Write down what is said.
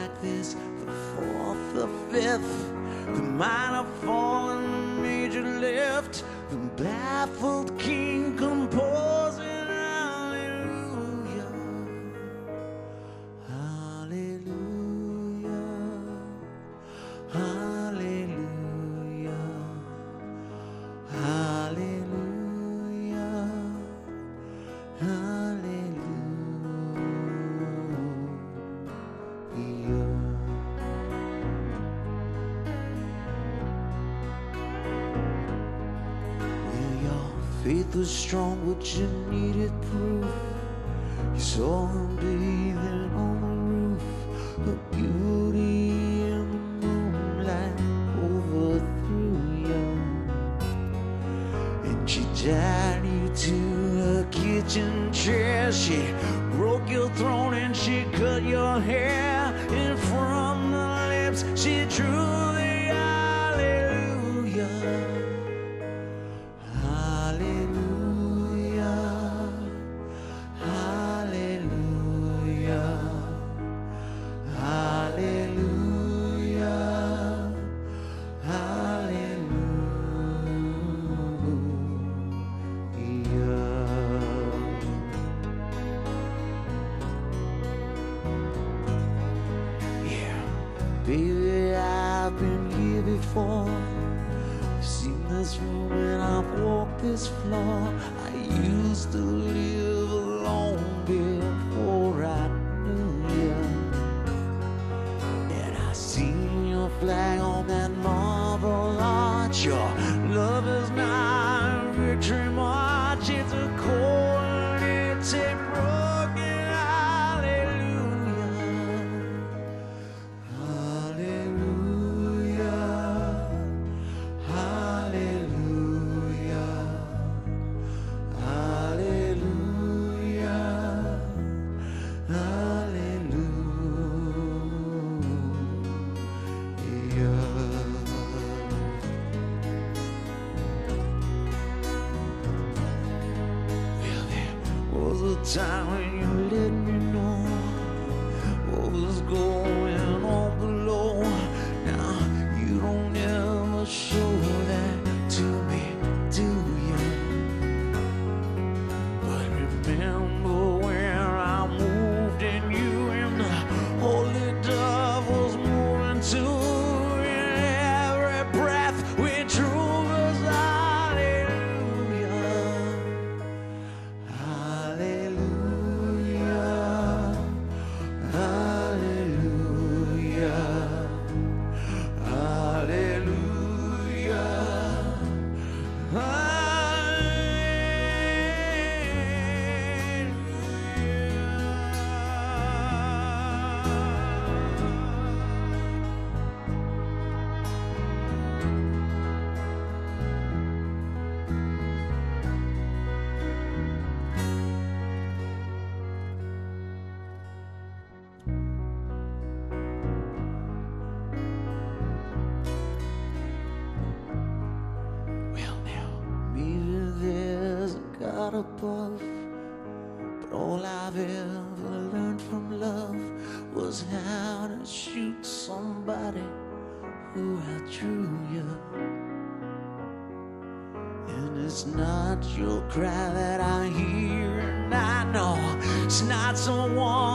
like this the fourth, the fifth, the minor fall and major lift, the baffled king composed. Was strong, but you needed proof. You saw her bathing on the roof, her beauty in the moonlight overthrew you. And she tied you to a kitchen chair. She broke your throne and she cut baby, I've been here before. Seen this room and I've walked this floor. I used to live alone before I knew you. And I seen your flag on that marble arch. Your time when you let God above, but all I've ever learned from love was how to shoot somebody who outdrew you. And it's not your cry that I hear, and I know it's not someone